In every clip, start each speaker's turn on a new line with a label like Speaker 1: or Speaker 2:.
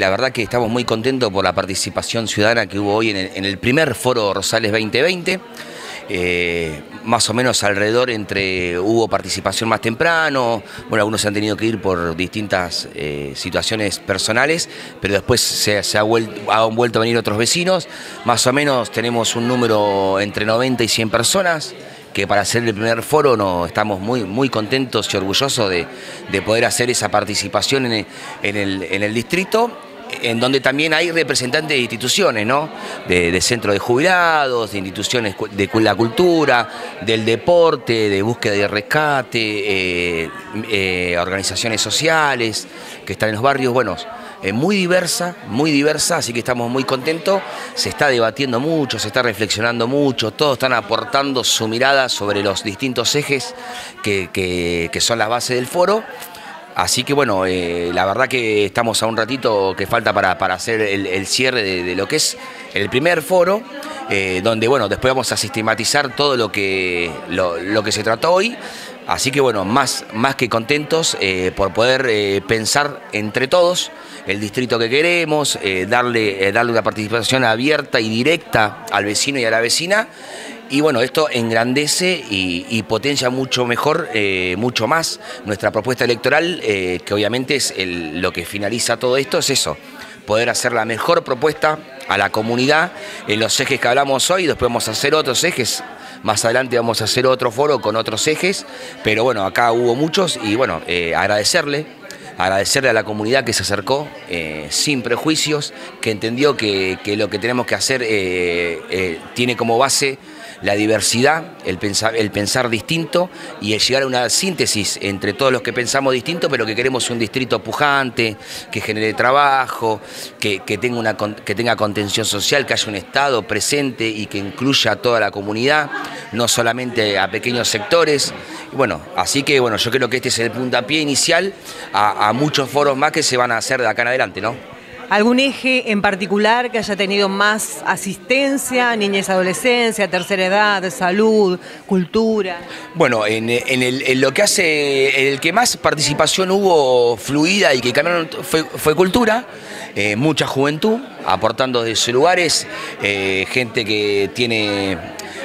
Speaker 1: La verdad que estamos muy contentos por la participación ciudadana que hubo hoy en el, primer foro Rosales 2020. Eh, más o menos alrededor entre hubo participación más temprano, bueno, algunos se han tenido que ir por distintas eh, situaciones personales, pero después se, ha vuelto, han vuelto a venir otros vecinos, más o menos tenemos un número entre 90 y 100 personas, que para hacer el primer foro no, estamos muy, muy contentos y orgullosos de, poder hacer esa participación en el, en el distrito en donde también hay representantes de instituciones, ¿no? De, centros de jubilados, de instituciones de la cultura, del deporte, de búsqueda y rescate, eh, eh, organizaciones sociales que están en los barrios, bueno, muy diversa, muy diversa, así que estamos muy contentos. Se está debatiendo mucho, se está reflexionando mucho, todos están aportando su mirada sobre los distintos ejes que, que son las bases del foro. Así que bueno, eh, la verdad que estamos a un ratito que falta para, hacer el, cierre de, lo que es el primer foro, eh, donde bueno, después vamos a sistematizar todo lo que, lo, que se trató hoy. Así que bueno, más, más que contentos eh, por poder pensar entre todos el distrito que queremos, darle, darle una participación abierta y directa al vecino y a la vecina y bueno, esto engrandece y, potencia mucho mejor, eh, mucho más nuestra propuesta electoral, eh, que obviamente es lo que finaliza todo esto, es eso, poder hacer la mejor propuesta a la comunidad en los ejes que hablamos hoy, después vamos a hacer otros ejes, más adelante vamos a hacer otro foro con otros ejes, pero bueno, acá hubo muchos y bueno, eh, agradecerle agradecerle a la comunidad que se acercó sin prejuicios, que entendió que, lo que tenemos que hacer tiene como base la diversidad, el pensar, el pensar distinto y el llegar a una síntesis entre todos los que pensamos distinto, pero que queremos un distrito pujante, que genere trabajo, que, tenga, una, que tenga contención social, que haya un Estado presente y que incluya a toda la comunidad, no solamente a pequeños sectores. bueno, así que bueno, yo creo que este es el puntapié inicial a muchos foros más que se van a hacer de acá en adelante, ¿no?
Speaker 2: ¿Algún eje en particular que haya tenido más asistencia, niñez, adolescencia, tercera edad, salud, cultura?
Speaker 1: Bueno, en, lo que hace, el que más participación hubo fluida y que cambiaron fue, cultura, eh, mucha juventud, aportando desde lugares, eh, gente que tiene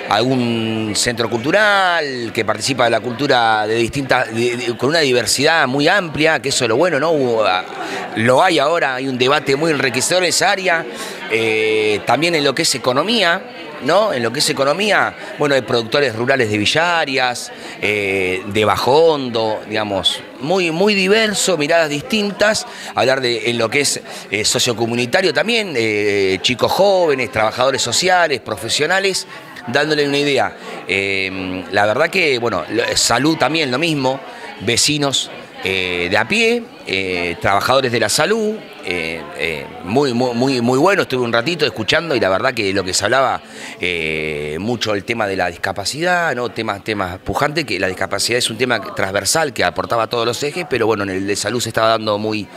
Speaker 1: algún centro cultural que participa de la cultura de distintas, con una diversidad muy amplia, que eso es lo bueno, ¿no? Ah, lo hay ahora, hay un debate muy enriquecedor en esa área, eh, también en lo que es economía, ¿no? En lo que es economía, bueno, hay productores rurales de Villarias, eh, de Bajondo, digamos, muy, muy diverso, miradas distintas, hablar de en lo que es eh, sociocomunitario también, chicos jóvenes, trabajadores sociales, profesionales, dándole una idea. Eh, la verdad que, bueno, salud también lo mismo, vecinos eh, de a pie, eh, trabajadores de la salud, eh, muy, muy, muy bueno, estuve un ratito escuchando y la verdad que lo que se hablaba mucho el tema de la discapacidad, ¿no? temas, temas pujantes, que la discapacidad es un tema transversal que aportaba todos los ejes, pero bueno, en el de salud se estaba dando muy,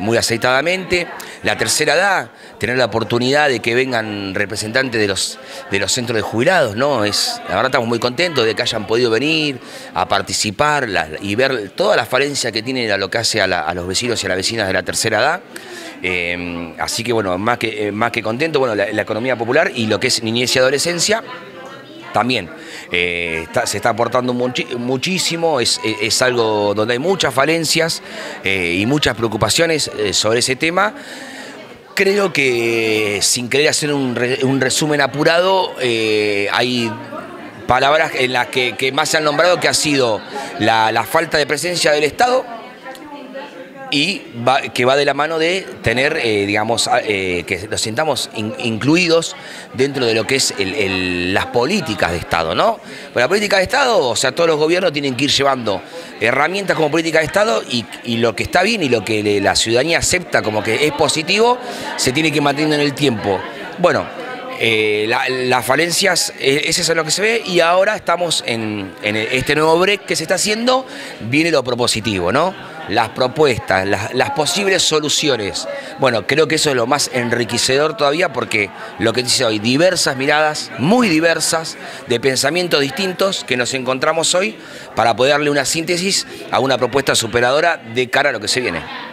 Speaker 1: muy aceitadamente. La tercera edad, tener la oportunidad de que vengan representantes de los, de los centros de jubilados, ¿no? Es, la verdad estamos muy contentos de que hayan podido venir a participar y ver todas las falencias que tiene lo que hace a, los vecinos y a las vecinas de la tercera edad. Eh, así que bueno, más que, eh, más que contento, bueno, la, economía popular y lo que es niñez y adolescencia también eh, se está aportando muchísimo, es, algo donde hay muchas falencias y muchas preocupaciones sobre ese tema. Creo que sin querer hacer un, resumen apurado, hay palabras en las que, más se han nombrado que ha sido la falta de presencia del Estado y que va de la mano de tener, eh, digamos, eh, que nos sintamos incluidos dentro de lo que es las políticas de Estado, ¿no? Pero la política de Estado, o sea, todos los gobiernos tienen que ir llevando herramientas como política de Estado y, lo que está bien y lo que la ciudadanía acepta como que es positivo, se tiene que mantener en el tiempo. Bueno, eh, las falencias, ese es lo que se ve y ahora estamos en, en este nuevo break que se está haciendo, viene lo propositivo, ¿no? Las propuestas, las, posibles soluciones. Bueno, creo que eso es lo más enriquecedor todavía porque lo que dice hoy, diversas miradas, muy diversas, de pensamientos distintos que nos encontramos hoy para poder darle una síntesis a una propuesta superadora de cara a lo que se viene.